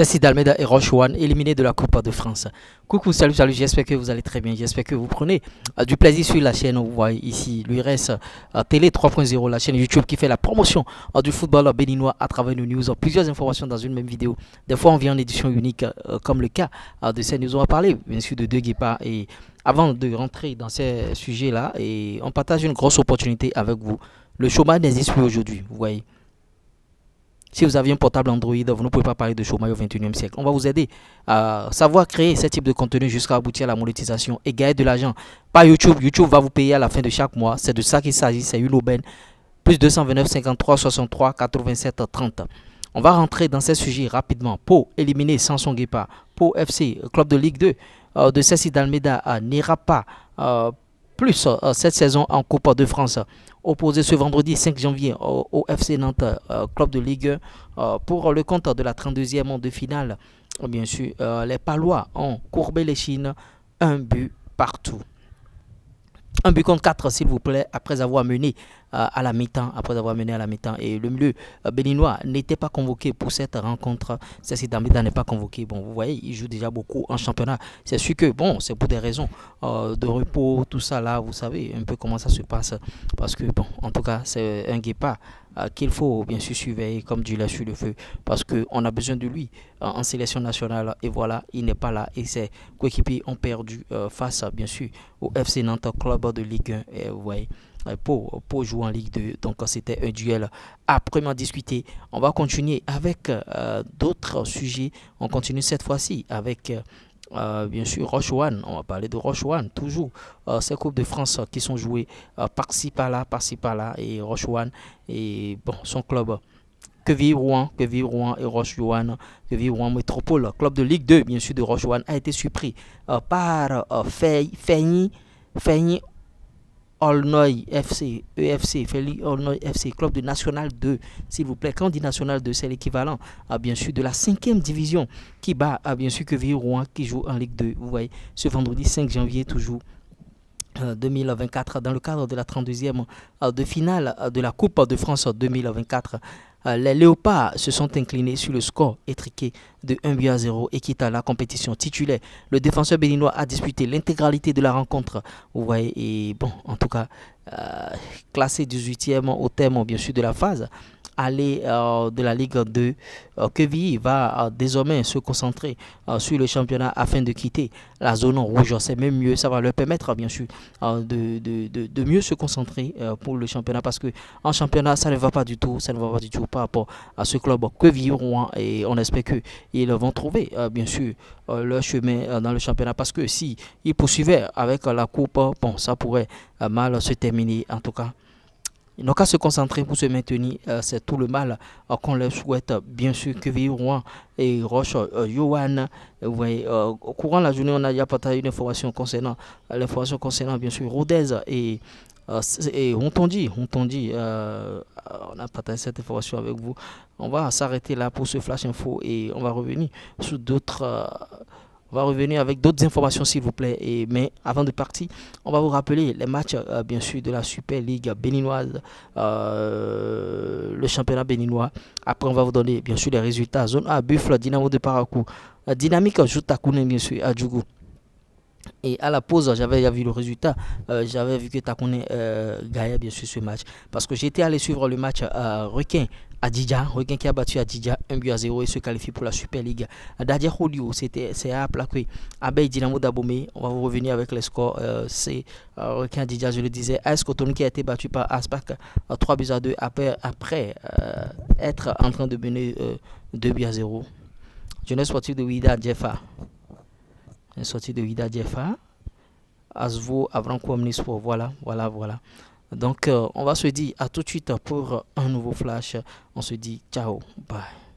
Cécile Dalmeda et Roche One éliminés de la Coupe de France. Coucou, salut, salut, j'espère que vous allez très bien. J'espère que vous prenez euh, du plaisir sur la chaîne. Vous voyez ici l'URS euh, Télé 3.0, la chaîne YouTube qui fait la promotion euh, du football béninois à travers nos news. Plusieurs informations dans une même vidéo. Des fois, on vient en édition unique, comme le cas de ces news. On va parler bien sûr de deux guépards et avant de rentrer dans ces sujets-là, et on partage une grosse opportunité avec vous. Le chômage n'existe plus aujourd'hui, vous voyez. Si vous avez un portable Android, vous ne pouvez pas parler de chômage au 21e siècle. On va vous aider à savoir créer ce type de contenu jusqu'à aboutir à la monétisation et gagner de l'argent. Pas YouTube. YouTube va vous payer à la fin de chaque mois. C'est de ça qu'il s'agit. C'est une aubaine. Plus 229 53 63 87 30. On va rentrer dans ces sujets rapidement. Pour éliminer Samson Guépard. Pour FC, club de Ligue 2 euh, de Cécile d'Almeida euh, n'ira pas euh, plus cette saison en Coupe de France opposé ce vendredi 5 janvier au, FC Nantes, euh, club de Ligue euh, pour le compte de la 32e de finale. Bien sûr, euh, les Palois ont courbé les Chines un but partout. Un but contre 4, s'il vous plaît, après avoir mené euh, à la mi-temps, après avoir mené à la mi-temps. Et le milieu euh, béninois n'était pas convoqué pour cette rencontre. Ceci Damida n'est pas convoqué. Bon, vous voyez, il joue déjà beaucoup en championnat. C'est sûr que, bon, c'est pour des raisons euh, de repos, tout ça là, vous savez un peu comment ça se passe. Parce que, bon, en tout cas, c'est un guépard qu'il faut bien sûr surveiller comme du lait sur le feu parce qu'on a besoin de lui en sélection nationale et voilà il n'est pas là et ses coéquipiers ont perdu face bien sûr au FC Nantes club de Ligue 1 et vous voyez euh, pour, pour jouer en Ligue 2. Donc c'était un duel à discuter. On va continuer avec euh, d'autres sujets. On continue cette fois-ci avec euh, bien sûr Roche One. On va parler de Roche One. Toujours ces Coupes de France qui sont jouées par-ci par-là, par-ci par-là. Et Roche One et son club. Que vive Rouen, que vive Rouen et Roche que vive Rouen Métropole, club de Ligue 2, bien sûr, de Roche a été surpris par Feigny, Feigny Olnoy FC, EFC, Feli Olnoy FC, club de National 2, s'il vous plaît. Quand on dit National 2, c'est l'équivalent, ah, bien sûr, de la cinquième division qui bat, ah, bien sûr, que Rouen qui joue en Ligue 2. Vous voyez, ce vendredi 5 janvier, toujours 2024 euh, dans le cadre de la 32e euh, de finale euh, de la Coupe de France 2024. Les Léopards se sont inclinés sur le score étriqué de 1 but à 0 et quitte à la compétition titulaire. Le défenseur béninois a disputé l'intégralité de la rencontre. Vous voyez, et bon, en tout cas, classé 18e au terme bien sûr de la phase aller euh, de la Ligue 2, euh, va euh, désormais se concentrer sur le championnat afin de quitter la zone rouge. C'est même mieux, ça va leur permettre bien sûr de, mieux se concentrer pour le championnat parce que en championnat ça ne va pas du tout, ça ne va pas du tout par rapport à ce club Quevilly Rouen et on espère qu'ils vont trouver bien sûr leur chemin dans le championnat parce que si ils poursuivaient avec la coupe, bon ça pourrait mal se terminer en tout cas. Ils n'ont qu'à se concentrer pour se maintenir. Euh, c'est tout le mal euh, qu'on leur souhaite. Bien sûr, que Rouen et Roche, euh, Johan, vous voyez, au courant de la journée, on a déjà partagé une information concernant l'information concernant, bien sûr, Rodez et, et on on a partagé cette information avec vous. On va s'arrêter là pour ce flash info et on va revenir sur d'autres on va revenir avec d'autres informations s'il vous plaît. Et, mais avant de partir, on va vous rappeler les matchs euh, bien sûr de la Super League béninoise, euh, le championnat béninois. Après, on va vous donner bien sûr les résultats. Zone A, Buffle, Dynamo de Parakou. Euh, Dynamique joue Takounen bien sûr à Djougou. Et à la pause, j'avais vu le résultat. j'avais vu que Takounen euh, gagnait bien sûr ce match. Parce que j'étais allé suivre le match Requin Adidja, Requin qui a battu Adidja 1 but à 0 et se qualifie pour la Super League. Dadia c'était c'est à plaquer. Abey Dynamo d'Abomey, on va vous revenir avec les scores. Euh, c'est euh, Requin Adidja, je le disais. AS Cotonou qui a été battu par Aspac 3 buts à 2 après, après euh, être en train de mener 2 buts à 0. Jeunesse sportive de Wida Jeffa. Jeunesse sportive de Wida Jeffa. Asvo Avranco Omnisport. Voilà, voilà, voilà. Donc, euh, on va se dire à tout de suite pour un nouveau flash. On se dit ciao, bye.